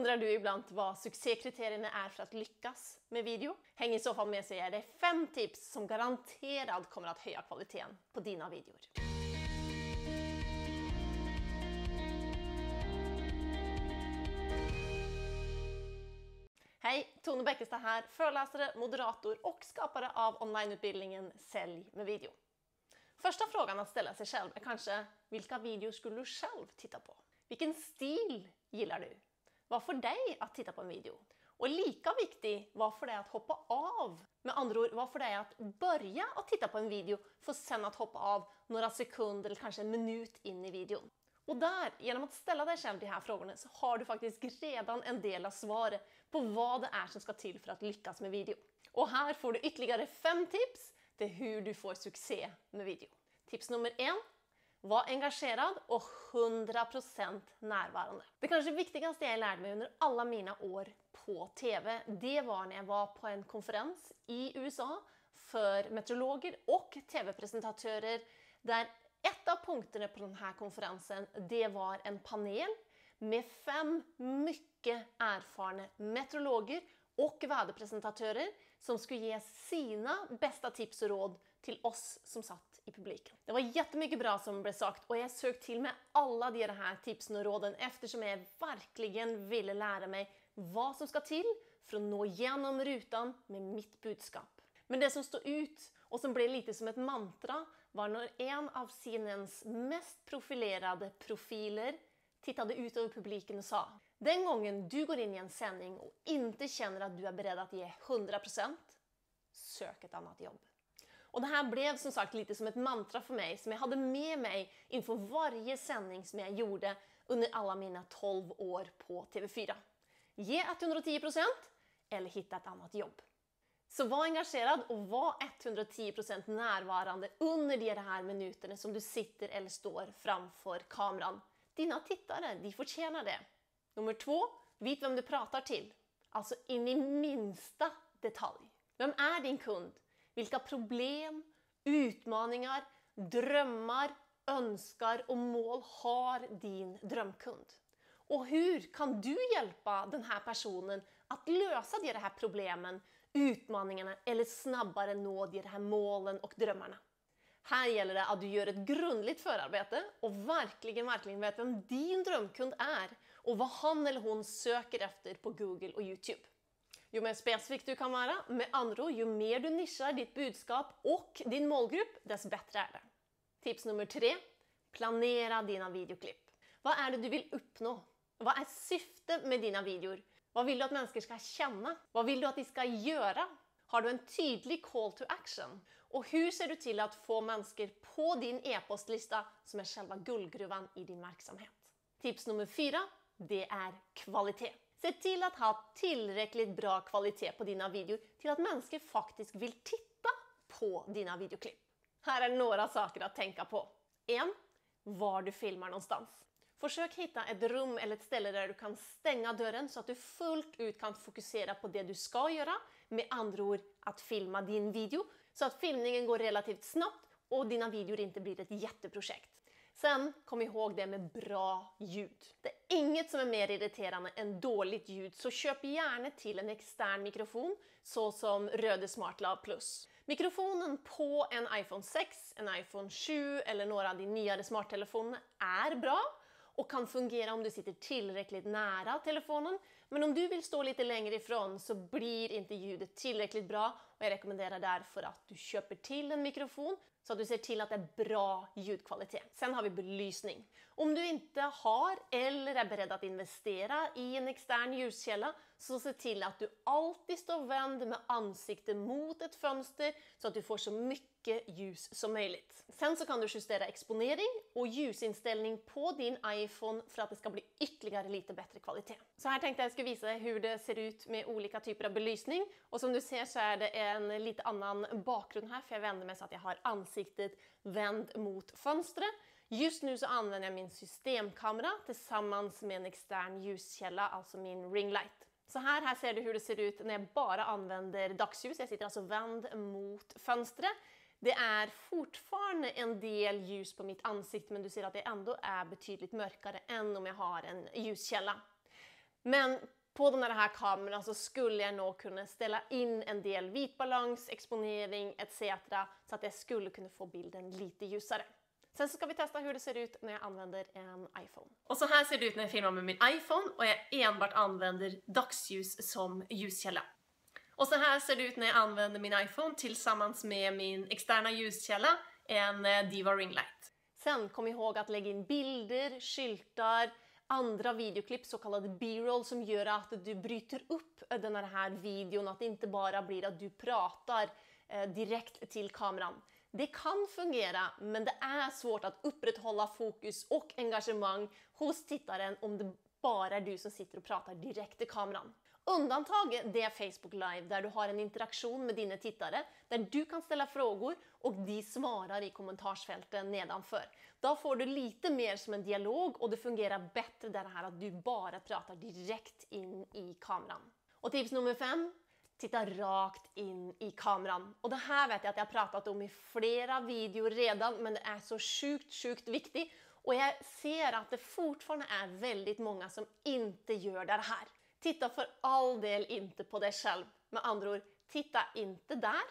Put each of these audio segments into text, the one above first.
Undrar du ibland vad succékriterierna är för att lyckas med video? Häng i så fall med så ger jag dig fem tips som garanterat kommer att höja kvaliteten på dina videor. Hej! Tone Bekkestad här, föreläsare, moderator och skapare av onlineutbildningen Sälj med video. Första frågan att ställa sig själv är kanske vilka videor skulle du själv titta på? Vilken stil gillar du? Vad får deg å titta på en video? Og like viktig, hva får deg att hoppa av? Med andre ord, hva får deg att börja att titta på en video for sen att hoppa av några sekunder eller kanskje en minut inn i videon? Og der, gjennom å ställa deg själv de här frågorna, så har du faktisk redan en del av svaret på hva det er som skal til for å lykkes med video. Og her får du ytterligere fem tips til hvordan du får suksess med video. Tips nummer en. Var engasjerad och 100% närvarande. Det kanske viktigaste jag lärde mig under alla mina år på TV, det var när jag var på en konferens i USA för meteorologer och TV-presentatörer där ett av punkterna på den här konferensen, det var en panel med fem mycket erfarna meteorologer och väderpresentatörer som skulle ge sina bästa tips och råd till oss som satt i publiken. Det var jättemycket bra som blev sagt och jag søkte till med alla de här tipsen och råden eftersom jag verkligen ville lära mig vad som ska till för att nå igenom rutan med mitt budskap. Men det som stod ut och som blev lite som ett mantra var när en av sinens mest profilerade profiler tittade ut över publiken och sa Den gången du går in i en sändning och inte känner att du är beredd att ge 100% sök ett annat jobb. Och det här blev som sagt lite som ett mantra för mig som jag hade med mig inför varje sändning som jag gjorde under alla mina 12 år på TV4. Ge 110% eller hitta ett annat jobb. Så var engagerad och var 110% närvarande under de här minuterna som du sitter eller står framför kameran. Dina tittare, de förtjänar det. Nummer två, vit vem du pratar till. Alltså in i minsta detalj. Vem är din kund? Vilka problem, utmaningar, drömmar, önskar och mål har din drömkund? Och hur kan du hjälpa den här personen att lösa de här problemen, utmaningarna eller snabbare nå de här målen och drömmarna? Här gäller det att du gör ett grundligt förarbete och verkligen, vet vem din drömkund är och hva han eller hun søker efter på Google og Youtube. Jo mer spesifikk du kan være, med andre ord, jo mer du nisjer ditt budskap og din målgrupp, desto bedre er det. Tips nummer tre. Planera dine videoklipp. Hva er det du vil oppnå? Hva er syftet med dine videoer? Hva vil du at mennesker skal kjenne? Hva vil du at de skal gjøre? Har du en tydelig call to action? Og hvordan ser du til å få mennesker på din e-postlista som er selve gullgruven i din verksamhet? Tips nummer fyra, det er kvalitet. Se til å ha tilrekkelig bra kvalitet på dine videoer til at mennesker faktisk vil titta på dine videoklipp. Her er noen saker å tenke på. 1. Var du filmer någonstans. Försök hitta ett rum eller ett ställe där du kan stänga dörren så att du fullt ut kan fokusera på det du ska göra. Med andra ord, att filma din video så att filmningen går relativt snabbt och dina videor inte blir ett jätteprojekt. Sen kom ihåg det med bra ljud. Det är inget som är mer irriterande än dåligt ljud, så köp gärna till en extern mikrofon såsom Röde SmartLav Plus. Mikrofonen på en iPhone 6, en iPhone 7 eller några av de nyare smarttelefonerna är bra och kan fungera om du sitter tillräckligt nära telefonen. Men om du vill stå lite längre ifrån så blir inte ljudet tillräckligt bra och jag rekommenderar därför att du köper till en mikrofon så du ser till att det är bra ljudkvalitet. Sen har vi belysning. Om du inte har eller är beredd att investera i en extern ljuskälla så se til at du alltid står vänd med ansiktet mot ett fönster så att du får så mycket ljus som möjligt. Sen så kan du justera exponering och ljusinställning på din iPhone för att det ska bli ytterligare lite bättre kvalitet. Så här tänkte jag skulle visa hur det ser ut med olika typer av belysning och som du ser så är det en lite annan bakgrund här för jag vänder mig så att jag har ansiktet vänd mot fönstret. Just nu så använder jag min systemkamera tillsammans med en extern ljuskälla, alltså min ringlight. Så her, her, ser du hur det ser ut när jag bara använder dagsljus. Jag sitter alltså vänd mot fönstret. Det är fortfarande en del ljus på mitt ansikte men du ser att det ändå är betydligt mörkare än om jag har en ljuskälla. Men på den här kameran så skulle jag nog kunna ställa in en del vitbalans, exponering etc. så att jag skulle kunna få bilden lite ljusare. Sen så skal vi testa hvordan det ser ut når jeg anvender en iPhone. Og så her ser det ut når jeg filmar med min iPhone og jeg enbart anvender dagsljus som ljuskjelle. Og så her ser det ut når jeg anvender min iPhone sammen med min eksterne ljuskjelle, en eh, Diva Ring Light. Sen kom ihåg att lägga in bilder, skyltar, andra videoklipp, så kallade B-roll, som gör att du bryter upp den här videon, att det inte bara blir att du pratar eh, direkt till kameran. Det kan fungera, men det är svårt att upprätthålla fokus och engagemang hos tittaren om det bare er du som sitter og prater direkte til kameran. Undantaget är Facebook Live der du har en interaktion med dine tittare der du kan stille frågor og de svarer i kommentarsfeltet nedenfor. Da får du lite mer som en dialog og det fungerer bedre det her at du bare prater direkte inn i kameran. Og tips nummer fem, titta rakt inn i kameran. Og det her vet jeg at jeg har pratet om i flere videoer redan, men det er så sjukt, sjukt viktig. Og jeg ser at det fortfarande er veldig mange som ikke gjør det her. Titta for all del ikke på deg selv. Med andre ord, titta ikke där,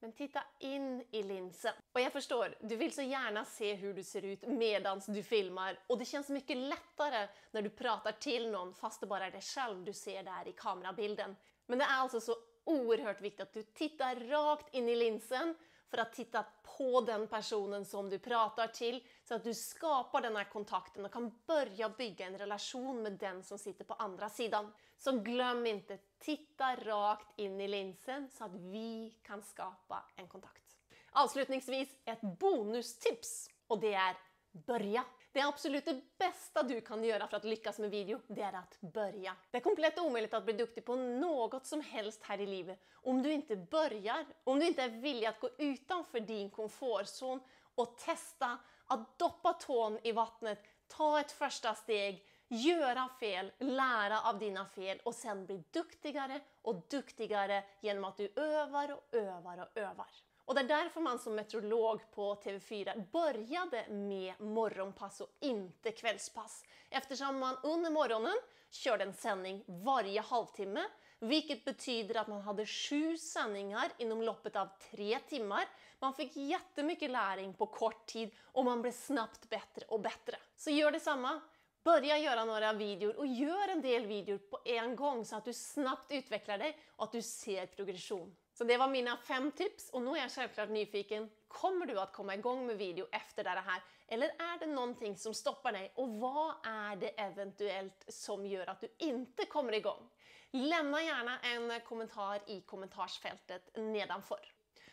men titta inn i linsen. Och jag förstår, du vill så gärna se hur du ser ut medan du filmar och det känns mycket lättare när du pratar till någon fast det bara är dig själv du ser där i kamerabilden. Men det är alltså så oerhört viktigt att du tittar rakt in i linsen för att titta på den personen som du pratar till så att du skapar den här kontakten och kan börja bygga en relation med den som sitter på andra sidan. Så glöm inte, titta rakt in i linsen så att vi kan skapa en kontakt. Avslutningsvis ett bonustips och det är börja. Det absolut det bästa du kan göra för att lyckas med video, det är att börja. Det är komplett omöjligt att bli duktig på något som helst här i livet om du inte börjar, om du inte är villig att gå utanför din komfortzon och testa att doppa tån i vattnet, ta ett första steg, göra fel, lära av dina fel och sen bli duktigare och duktigare genom att du övar och övar och övar. Och det är därför man som meteorolog på TV4 började med morgonpass och inte kvällspass. Eftersom man under morgonen körde en sändning varje halvtimme, vilket betyder att man hade sju sändningar inom loppet av tre timmar. Man fick jättemycket läring på kort tid och man blev snabbt bättre och bättre. Så gör detsamma. Börja göra några videor och gör en del videor på en gång så att du snabbt utvecklar dig och att du ser progression. Så det var mina fem tips och nu är jag självklart nyfiken. Kommer du att komma igång med video efter det här? Eller är det någonting som stoppar dig? Och vad är det eventuellt som gör att du inte kommer igång? Lämna gärna en kommentar i kommentarsfältet nedanför.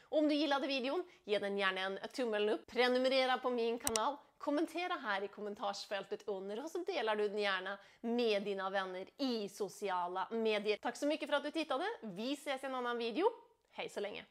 Om du gillade videon, ge den gärna en tummel upp, prenumerera på min kanal, kommentera här i kommentarsfältet under och så delar du den gärna med dina vänner i sociala medier. Tack så mycket för att du tittade. Vi ses i en annan video. Hej så länge!